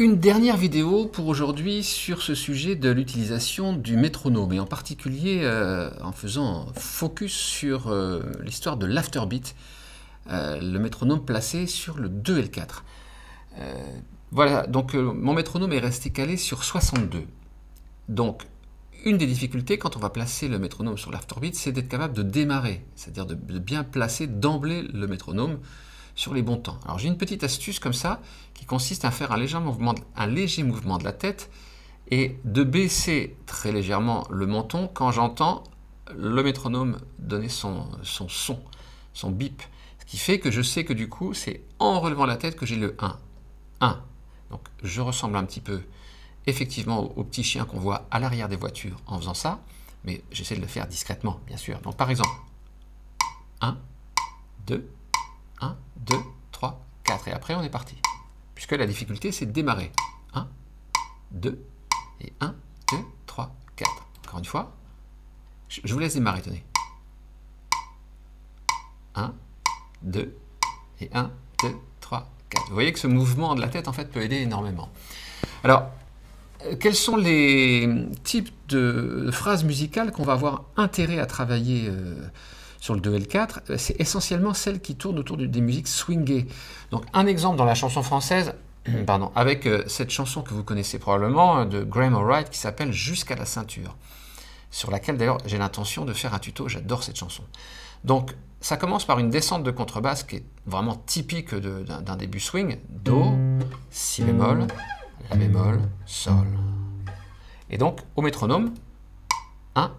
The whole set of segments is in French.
Une dernière vidéo pour aujourd'hui sur ce sujet de l'utilisation du métronome et en particulier euh, en faisant focus sur euh, l'histoire de l'afterbeat, euh, le métronome placé sur le 2L4. voilà, donc mon métronome est resté calé sur 62. Donc une des difficultés quand on va placer le métronome sur l'afterbeat, c'est d'être capable de démarrer, c'est-à-dire de bien placer d'emblée le métronome sur les bons temps. Alors j'ai une petite astuce comme ça qui consiste à faire un léger mouvement, de la tête et de baisser très légèrement le menton quand j'entends le métronome donner son, son son, bip. Ce qui fait que je sais que du coup, c'est en relevant la tête que j'ai le 1. 1. Donc je ressemble un petit peu effectivement au, au petit chien qu'on voit à l'arrière des voitures en faisant ça, mais j'essaie de le faire discrètement, bien sûr. Donc par exemple, 1, 2, 1, 2, 3, 4. Et après, on est parti. Puisque la difficulté, c'est de démarrer. 1, 2, et 1, 2, 3, 4. Encore une fois. Je vous laisse démarrer, tenez. 1, 2, et 1, 2, 3, 4. Vous voyez que ce mouvement de la tête, en fait, peut aider énormément. Alors, euh, quels sont les types de phrases musicales qu'on va avoir intérêt à travailler euh, sur le 2L4, euh, c'est essentiellement celles qui tournent autour des musiques swingées. Donc un exemple dans la chanson française, pardon, avec euh, cette chanson que vous connaissez probablement euh, de Graham Allwright qui s'appelle Jusqu'à la ceinture, sur laquelle d'ailleurs j'ai l'intention de faire un tuto, j'adore cette chanson. Donc ça commence par une descente de contrebasse qui est vraiment typique d'un début swing, Do, Si bémol, La bémol, Sol. Et donc au métronome, 1,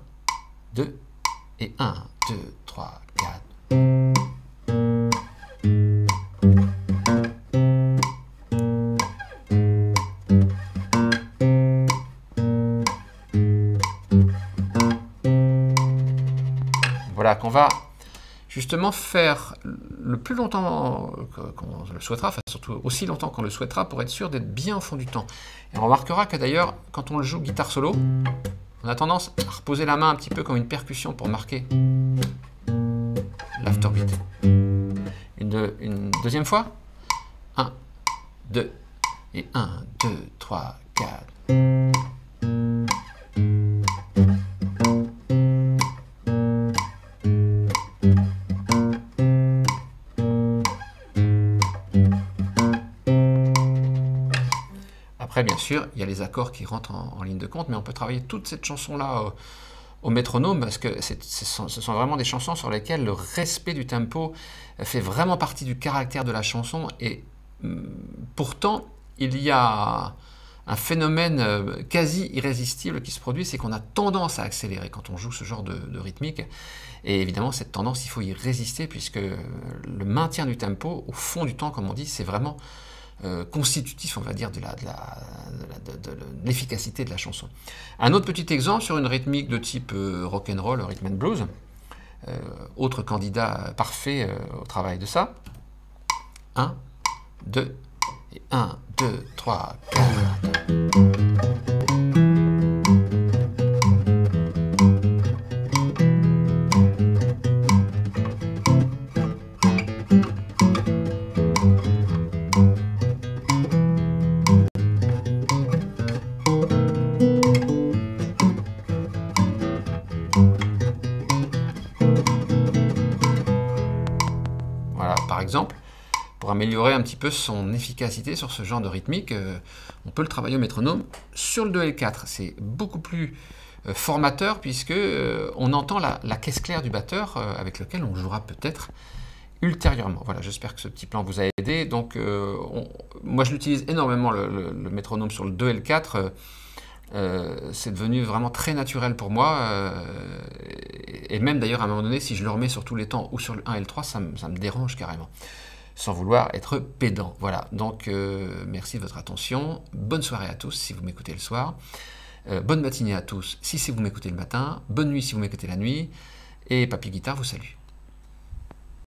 2 et 1, 2, 3, 4. Voilà, qu'on va justement faire le plus longtemps qu'on le souhaitera, enfin surtout aussi longtemps qu'on le souhaitera pour être sûr d'être bien au fond du temps. Et on remarquera que d'ailleurs, quand on joue guitare solo, on a tendance à reposer la main un petit peu comme une percussion pour marquer Une, une deuxième fois. 1, 2, et 1, 2, 3, 4. Après, bien sûr, il y a les accords qui rentrent en, ligne de compte, mais on peut travailler toute cette chanson-là au, métronome, parce que ce sont, vraiment des chansons sur lesquelles le respect du tempo fait vraiment partie du caractère de la chanson, et mm, pourtant, il y a un phénomène euh, quasi irrésistible qui se produit, c'est qu'on a tendance à accélérer quand on joue ce genre de, de, rythmique. Et évidemment, cette tendance, il faut y résister, puisque le maintien du tempo, au fond du temps, comme on dit, c'est vraiment euh, constitutif, on va dire, de l'efficacité de, la chanson. Un autre petit exemple sur une rythmique de type euh, rock and roll, rhythm and blues, euh, autre candidat parfait au travail de ça. 1, 2, et 1, 2, 3, 4. Pour améliorer un petit peu son efficacité sur ce genre de rythmique, euh, on peut le travailler au métronome sur le 2L4. C'est beaucoup plus euh, formateur puisque euh, on entend la, caisse claire du batteur avec lequel on jouera peut-être ultérieurement. Voilà, j'espère que ce petit plan vous a aidé. Donc, moi, je l'utilise énormément le, métronome sur le 2L4. c'est devenu vraiment très naturel pour moi. et même d'ailleurs, à un moment donné, si je le remets sur tous les temps ou sur le 1 et le 3, ça, ça me dérange carrément. Sans vouloir être pédant. Voilà, donc euh, merci de votre attention. Bonne soirée à tous si vous m'écoutez le soir. Euh, bonne matinée à tous si c'est vous m'écoutez le matin. Bonne nuit si vous m'écoutez la nuit. Et Papy Guitare vous salue.